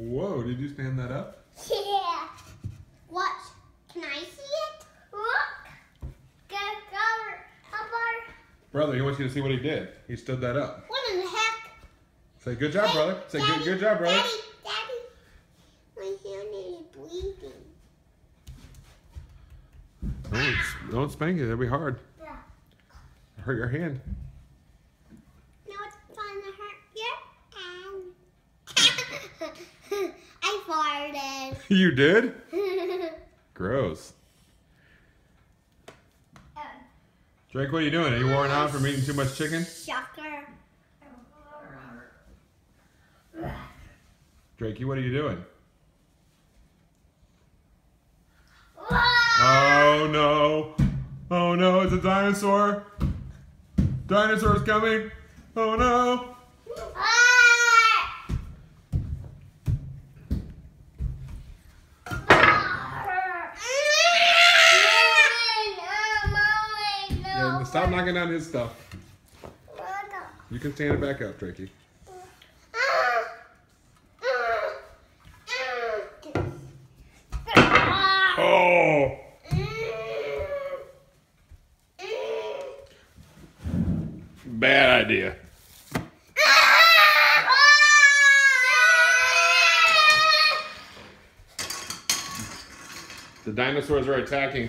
Whoa, did you stand that up? Yeah. Watch. Can I see it? Look. Go, go, cover. Brother, he wants you to see what he did. He stood that up. What in the heck? Say good job, brother. Say good, good job, brother. Daddy, Daddy. My hand is bleeding. Don't, don't spank it. That'll be hard. Yeah. Hurt your hand. Now it's fun to hurt your hand. You did? Gross. Drake, what are you doing? Are you worn out from eating too much chicken? Shocker. Drakey, what are you doing? Oh no! Oh no, it's a dinosaur! Dinosaur's coming! Oh no! Stop knocking down his stuff. You can stand it back up, Drakey. Oh! Bad idea. The dinosaurs are attacking.